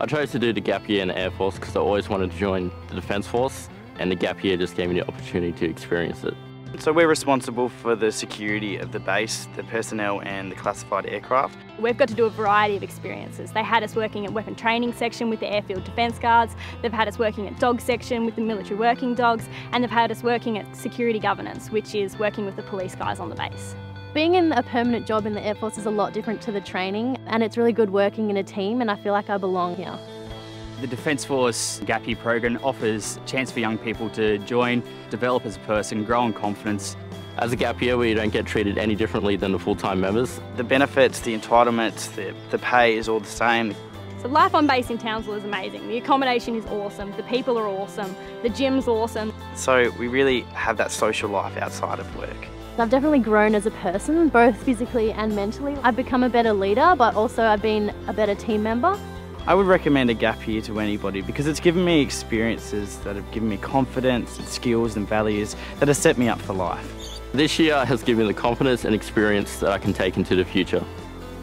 I chose to do the gap year in the Air Force because I always wanted to join the Defence Force and the gap year just gave me the opportunity to experience it. So we're responsible for the security of the base, the personnel and the classified aircraft. We've got to do a variety of experiences. They had us working at weapon training section with the airfield defence guards, they've had us working at dog section with the military working dogs, and they've had us working at security governance, which is working with the police guys on the base. Being in a permanent job in the Air Force is a lot different to the training and it's really good working in a team and I feel like I belong here. The Defence Force Gap Year program offers a chance for young people to join, develop as a person, grow in confidence. As a gap year, we don't get treated any differently than the full-time members. The benefits, the entitlements, the, the pay is all the same. So life on base in Townsville is amazing. The accommodation is awesome, the people are awesome, the gym's awesome. So we really have that social life outside of work. I've definitely grown as a person, both physically and mentally. I've become a better leader, but also I've been a better team member. I would recommend a gap year to anybody because it's given me experiences that have given me confidence and skills and values that have set me up for life. This year has given me the confidence and experience that I can take into the future.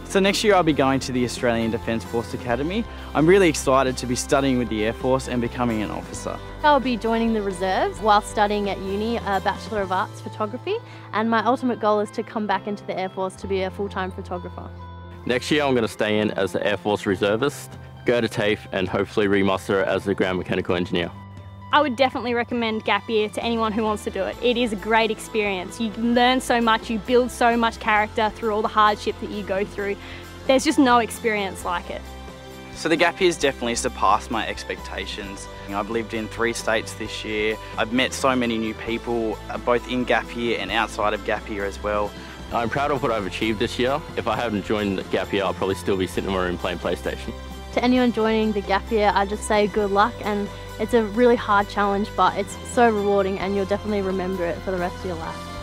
So next year I'll be going to the Australian Defence Force Academy. I'm really excited to be studying with the Air Force and becoming an officer. I'll be joining the reserves while studying at uni a Bachelor of Arts Photography and my ultimate goal is to come back into the Air Force to be a full-time photographer. Next year I'm going to stay in as the Air Force Reservist, go to TAFE and hopefully remuster as a ground mechanical engineer. I would definitely recommend Gap Year to anyone who wants to do it. It is a great experience. You learn so much, you build so much character through all the hardship that you go through. There's just no experience like it. So the gap year's definitely surpassed my expectations. I've lived in three states this year. I've met so many new people, uh, both in gap year and outside of gap year as well. I'm proud of what I've achieved this year. If I hadn't joined the gap year, I'll probably still be sitting in my room playing PlayStation. To anyone joining the gap year, I just say good luck and it's a really hard challenge, but it's so rewarding and you'll definitely remember it for the rest of your life.